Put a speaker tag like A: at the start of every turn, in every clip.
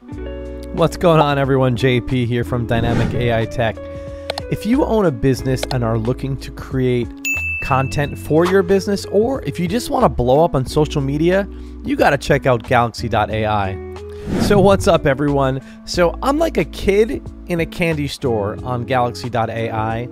A: What's going on, everyone? JP here from Dynamic AI Tech. If you own a business and are looking to create content for your business, or if you just want to blow up on social media, you got to check out Galaxy.ai. So, what's up, everyone? So, I'm like a kid in a candy store on Galaxy.ai.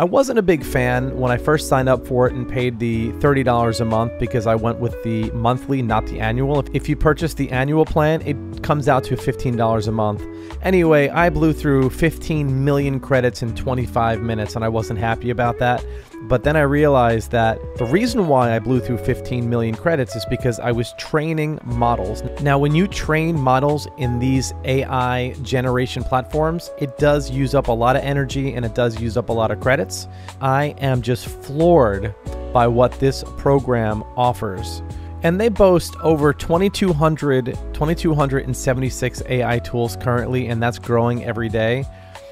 A: I wasn't a big fan when I first signed up for it and paid the $30 a month because I went with the monthly, not the annual. If you purchase the annual plan, it comes out to $15 a month. Anyway, I blew through 15 million credits in 25 minutes and I wasn't happy about that. But then I realized that the reason why I blew through 15 million credits is because I was training models. Now, when you train models in these AI generation platforms, it does use up a lot of energy and it does use up a lot of credits. I am just floored by what this program offers. And they boast over 2,200, 2,276 AI tools currently, and that's growing every day.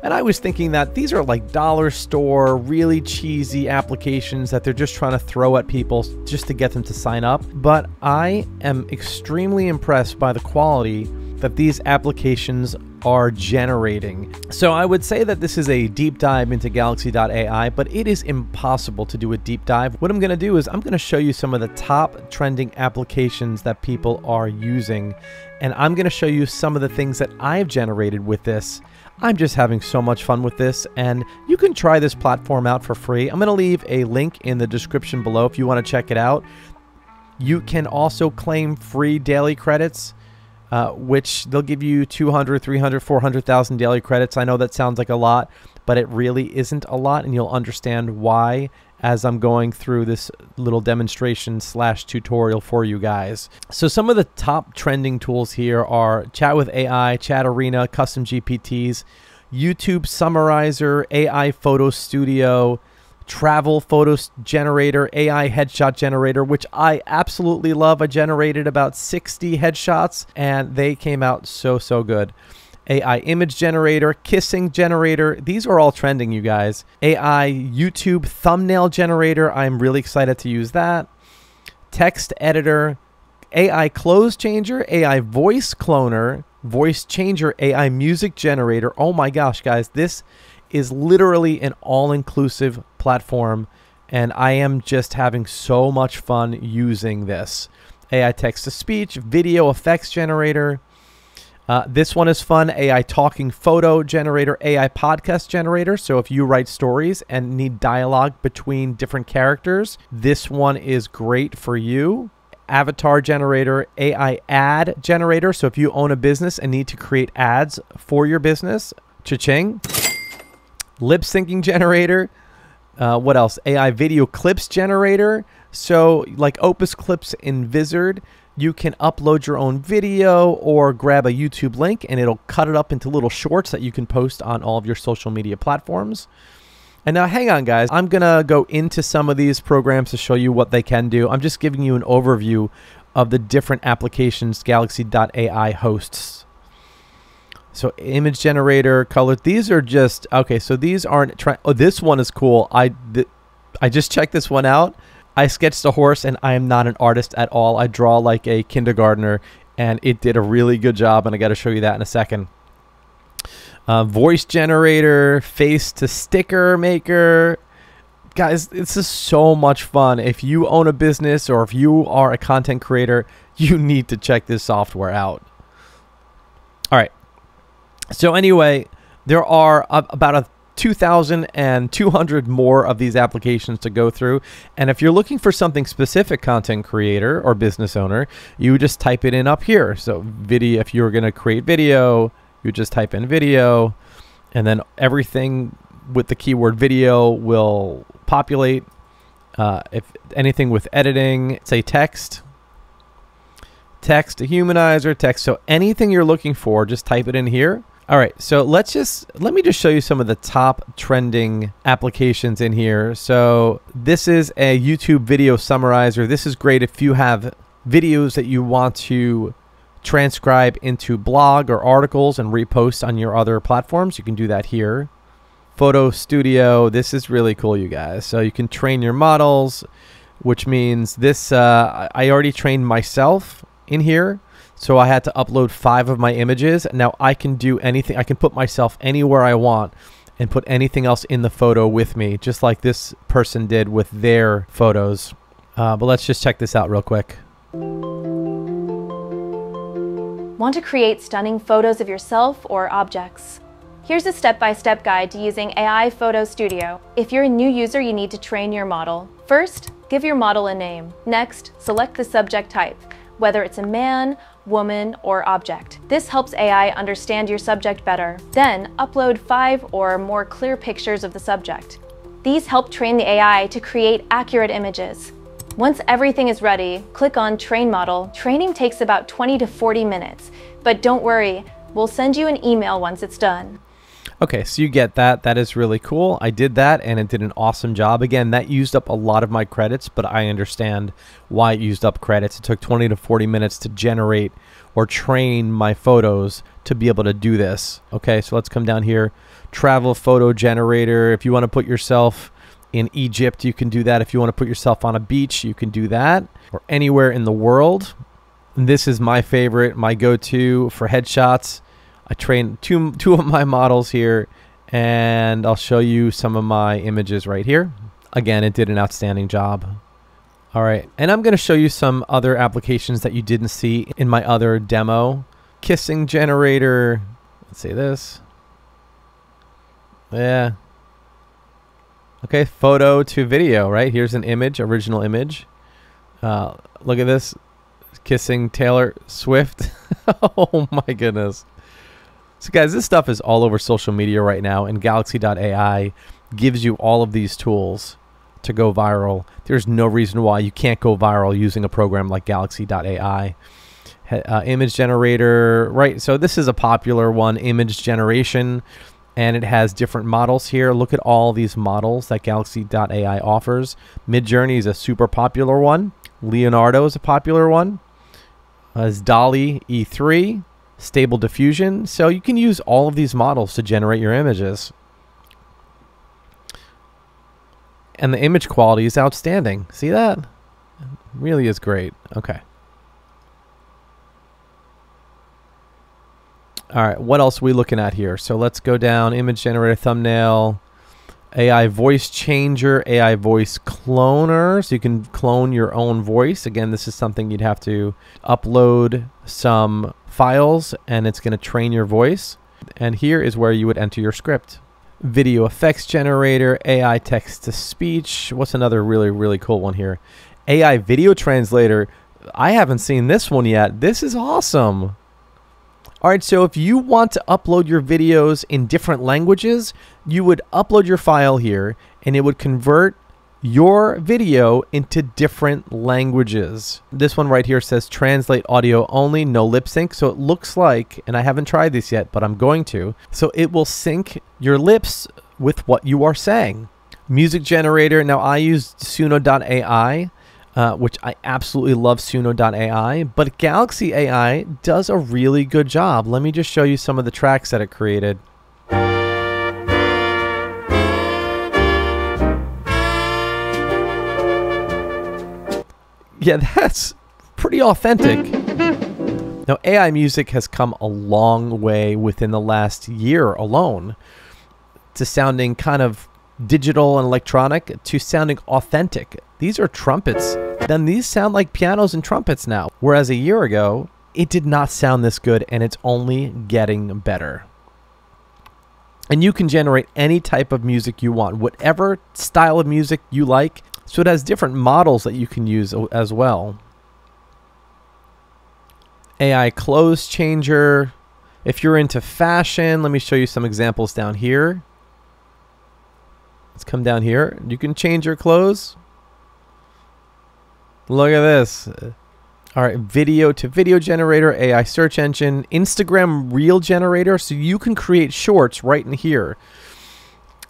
A: And I was thinking that these are like dollar store, really cheesy applications that they're just trying to throw at people just to get them to sign up. But I am extremely impressed by the quality that these applications are generating. So I would say that this is a deep dive into Galaxy.ai, but it is impossible to do a deep dive. What I'm going to do is I'm going to show you some of the top trending applications that people are using, and I'm going to show you some of the things that I've generated with this. I'm just having so much fun with this, and you can try this platform out for free. I'm going to leave a link in the description below if you want to check it out. You can also claim free daily credits uh, which they'll give you 200, 300, 400,000 daily credits. I know that sounds like a lot, but it really isn't a lot, and you'll understand why as I'm going through this little demonstration slash tutorial for you guys. So some of the top trending tools here are Chat with AI, Chat Arena, Custom GPTs, YouTube Summarizer, AI Photo Studio, travel photo generator, AI headshot generator, which I absolutely love. I generated about 60 headshots and they came out so, so good. AI image generator, kissing generator. These are all trending, you guys. AI YouTube thumbnail generator. I'm really excited to use that. Text editor, AI clothes changer, AI voice cloner, voice changer, AI music generator. Oh my gosh, guys, this is literally an all inclusive platform, and I am just having so much fun using this. AI text to speech, video effects generator. Uh, this one is fun AI talking photo generator, AI podcast generator. So if you write stories and need dialogue between different characters, this one is great for you avatar generator, AI ad generator. So if you own a business and need to create ads for your business, cha-ching lip syncing generator. Uh, what else? AI video clips generator. So, like Opus Clips in Vizard, you can upload your own video or grab a YouTube link and it'll cut it up into little shorts that you can post on all of your social media platforms. And now, hang on, guys. I'm going to go into some of these programs to show you what they can do. I'm just giving you an overview of the different applications Galaxy.ai hosts. So image generator, color. These are just okay. So these aren't. Try- oh, this one is cool. I th- I just checked this one out. I sketched a horse, and I am not an artist at all. I draw like a kindergartner, and it did a really good job. And I got to show you that in a second. Uh, voice generator, face to sticker maker. Guys, this is so much fun. If you own a business or if you are a content creator, you need to check this software out. All right. So anyway, there are about a 2,200 more of these applications to go through. And if you're looking for something specific, content creator or business owner, you just type it in up here. So video, if you're going to create video, you just type in video, and then everything with the keyword video will populate. Uh, if anything with editing, say text, text, a humanizer, text. So anything you're looking for, just type it in here all right, so let's just let me just show you some of the top trending applications in here. So this is a YouTube video summarizer. This is great if you have videos that you want to transcribe into blog or articles and repost on your other platforms. You can do that here. Photo Studio. This is really cool, you guys. So you can train your models, which means this. Uh, I already trained myself in here. So I had to upload five of my images. Now I can do anything. I can put myself anywhere I want and put anything else in the photo with me, just like this person did with their photos. Uh, but let's just check this out real quick.
B: Want to create stunning photos of yourself or objects? Here's a step-by-step -step guide to using AI Photo Studio. If you're a new user, you need to train your model. First, give your model a name. Next, select the subject type, whether it's a man, woman, or object. This helps AI understand your subject better. Then, upload five or more clear pictures of the subject. These help train the AI to create accurate images. Once everything is ready, click on Train Model. Training takes about 20 to 40 minutes, but don't worry, we'll send you an email once it's done.
A: Okay, so you get that. That is really cool. I did that and it did an awesome job. Again, that used up a lot of my credits, but I understand why it used up credits. It took 20 to 40 minutes to generate or train my photos to be able to do this. Okay, so let's come down here. Travel photo generator. If you want to put yourself in Egypt, you can do that. If you want to put yourself on a beach, you can do that. Or anywhere in the world. This is my favorite, my go-to for headshots. I trained two, two of my models here, and I'll show you some of my images right here. Again, it did an outstanding job. All right, and I'm going to show you some other applications that you didn't see in my other demo. Kissing generator. Let's say this. Yeah, Okay, photo to video, right? Here's an image, original image. Uh, look at this. Kissing Taylor Swift. oh my goodness. So guys, this stuff is all over social media right now and Galaxy.ai gives you all of these tools to go viral. There's no reason why you can't go viral using a program like Galaxy.ai. Uh, image generator, right? So this is a popular one, image generation and it has different models here. Look at all these models that Galaxy.ai offers. Midjourney is a super popular one. Leonardo is a popular one. As DALL-E E3, Stable Diffusion. So you can use all of these models to generate your images. And the image quality is outstanding. See that? It really is great. Okay. All right, what else are we looking at here? So let's go down, image generator, thumbnail, AI voice changer, AI voice cloner. So you can clone your own voice. Again, this is something you'd have to upload some files and it's going to train your voice. And here is where you would enter your script. Video effects generator, AI text to speech. What's another really, really cool one here? AI video translator. I haven't seen this one yet. This is awesome. All right, so if you want to upload your videos in different languages, you would upload your file here and it would convert your video into different languages. This one right here says translate audio only, no lip sync. So it looks like, and I haven't tried this yet, but I'm going to. So it will sync your lips with what you are saying. Music generator. Now I use Suno.ai uh, which I absolutely love Suno.ai, but Galaxy AI does a really good job. Let me just show you some of the tracks that it created. Yeah, that's pretty authentic. Now, AI music has come a long way within the last year alone to sounding kind of digital and electronic to sounding authentic. These are trumpets then these sound like pianos and trumpets now. Whereas a year ago, it did not sound this good and it's only getting better. And you can generate any type of music you want, whatever style of music you like. So it has different models that you can use as well. AI clothes changer. If you're into fashion, let me show you some examples down here. Let's come down here. You can change your clothes. Look at this. All right, video to video generator, AI search engine, Instagram reel generator. So you can create shorts right in here.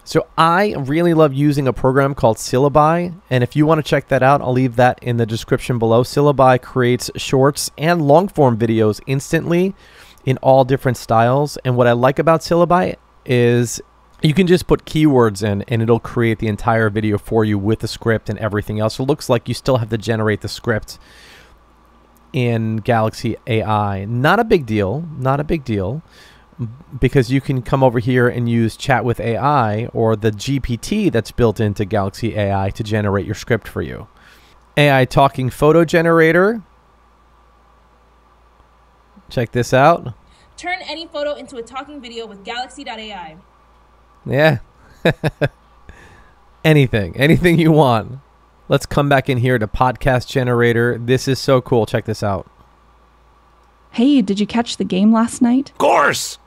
A: So I really love using a program called Syllaby. And if you want to check that out, I'll leave that in the description below. Syllaby creates shorts and long form videos instantly in all different styles. And what I like about Syllaby is you can just put keywords in and it'll create the entire video for you with the script and everything else. It looks like you still have to generate the script in Galaxy AI. Not a big deal, not a big deal, because you can come over here and use Chat with AI or the GPT that's built into Galaxy AI to generate your script for you. AI Talking Photo Generator. Check this out.
C: Turn any photo into a talking video with Galaxy.ai.
A: Yeah. anything, anything you want. Let's come back in here to Podcast Generator. This is so cool. Check this out.
D: Hey, did you catch the game last night?
E: Of course!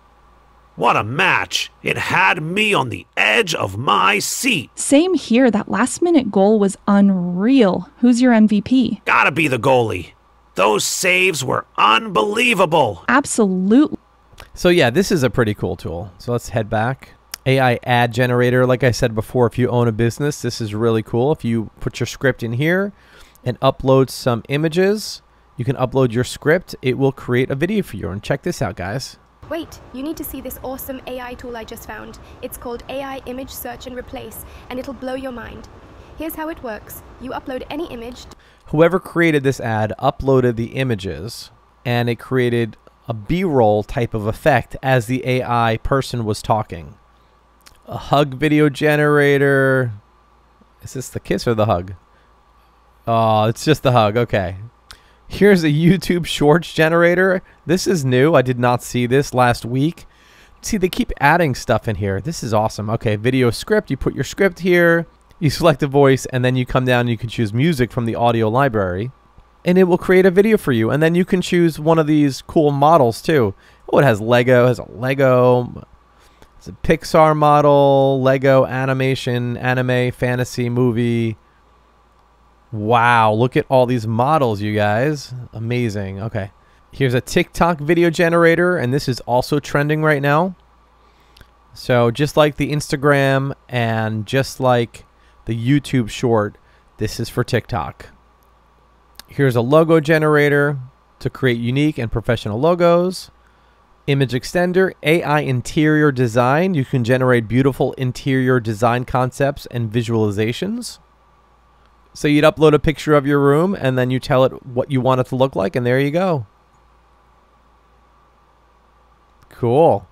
E: What a match! It had me on the edge of my seat.
D: Same here. That last minute goal was unreal. Who's your MVP?
E: Gotta be the goalie. Those saves were unbelievable.
D: Absolutely.
A: So yeah, this is a pretty cool tool. So let's head back. AI ad generator. Like I said before, if you own a business, this is really cool. If you put your script in here and upload some images, you can upload your script. It will create a video for you. And check this out, guys.
F: Wait, you need to see this awesome AI tool I just found. It's called AI Image Search and Replace, and it'll blow your mind. Here's how it works. You upload any image.
A: Whoever created this ad uploaded the images and it created a B-roll type of effect as the AI person was talking. A hug video generator. Is this the kiss or the hug? Oh, it's just the hug. Okay. Here's a YouTube Shorts generator. This is new. I did not see this last week. See, they keep adding stuff in here. This is awesome. Okay, video script. You put your script here. You select a voice, and then you come down and you can choose music from the audio library. And it will create a video for you. And then you can choose one of these cool models too. Oh, it has Lego. It has a Lego. It's a Pixar model, Lego animation, anime, fantasy, movie. Wow, look at all these models, you guys. Amazing. Okay. Here's a TikTok video generator, and this is also trending right now. So just like the Instagram and just like the YouTube short, this is for TikTok. Here's a logo generator to create unique and professional logos. Image extender, AI interior design. You can generate beautiful interior design concepts and visualizations. So you'd upload a picture of your room and then you tell it what you want it to look like, and there you go. Cool.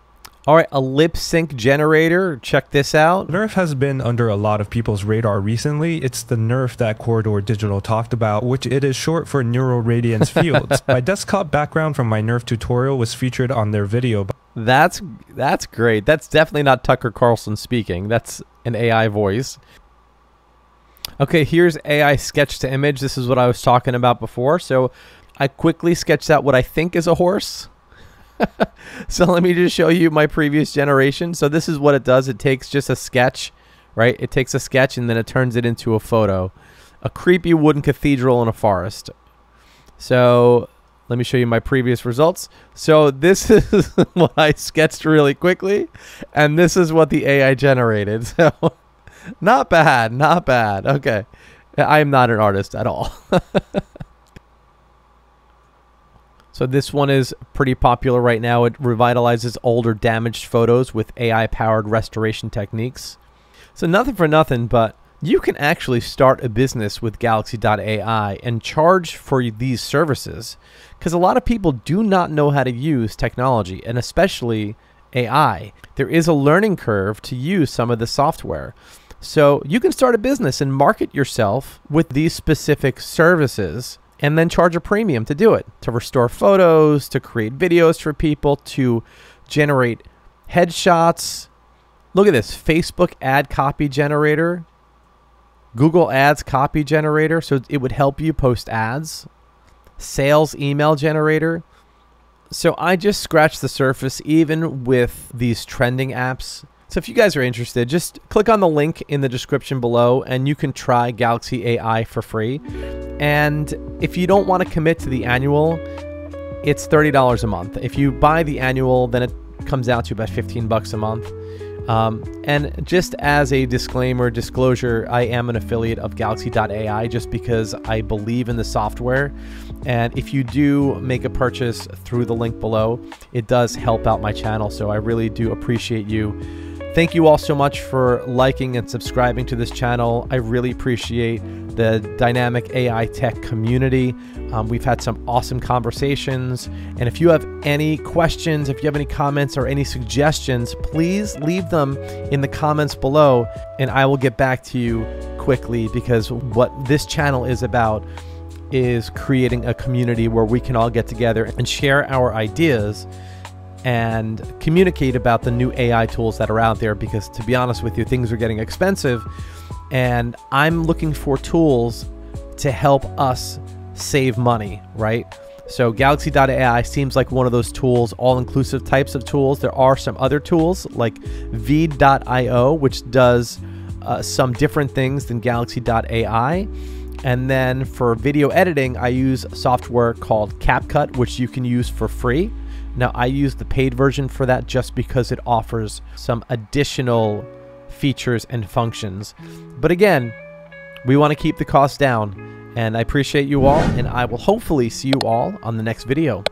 A: All right, a lip sync generator. Check this out.
G: Nerf has been under a lot of people's radar recently. It's the Nerf that Corridor Digital talked about, which it is short for Neural Radiance Fields. my desktop background from my Nerf tutorial was featured on their video.
A: That's that's great. That's definitely not Tucker Carlson speaking. That's an AI voice. Okay, here's AI sketch to image. This is what I was talking about before. So I quickly sketched out what I think is a horse. so let me just show you my previous generation. So this is what it does. It takes just a sketch, right? It takes a sketch and then it turns it into a photo. A creepy wooden cathedral in a forest. So let me show you my previous results. So this is what I sketched really quickly. And this is what the AI generated. So not bad, not bad. Okay. I am not an artist at all. so this one is pretty popular right now. It revitalizes older damaged photos with AI powered restoration techniques. So nothing for nothing, but you can actually start a business with Galaxy.ai and charge for these services because a lot of people do not know how to use technology and especially AI. There is a learning curve to use some of the software. So you can start a business and market yourself with these specific services and then charge a premium to do it, to restore photos, to create videos for people, to generate headshots. Look at this Facebook ad copy generator, Google Ads copy generator. So it would help you post ads, sales email generator. So I just scratched the surface even with these trending apps. So if you guys are interested, just click on the link in the description below and you can try Galaxy AI for free. And if you don't want to commit to the annual, it's $30 a month. If you buy the annual, then it comes out to about 15 bucks a month. Um, and just as a disclaimer, disclosure, I am an affiliate of Galaxy.ai just because I believe in the software. And if you do make a purchase through the link below, it does help out my channel. So I really do appreciate you Thank you all so much for liking and subscribing to this channel. I really appreciate the dynamic AI tech community. Um, we've had some awesome conversations. And if you have any questions, if you have any comments or any suggestions, please leave them in the comments below and I will get back to you quickly because what this channel is about is creating a community where we can all get together and share our ideas and communicate about the new AI tools that are out there because to be honest with you, things are getting expensive and I'm looking for tools to help us save money, right? So Galaxy.ai seems like one of those tools, all-inclusive types of tools. There are some other tools like Veed.io, which does uh, some different things than Galaxy.ai. And then for video editing, I use software called CapCut, which you can use for free. Now, I use the paid version for that just because it offers some additional features and functions. But again, we want to keep the cost down. And I appreciate you all, and I will hopefully see you all on the next video.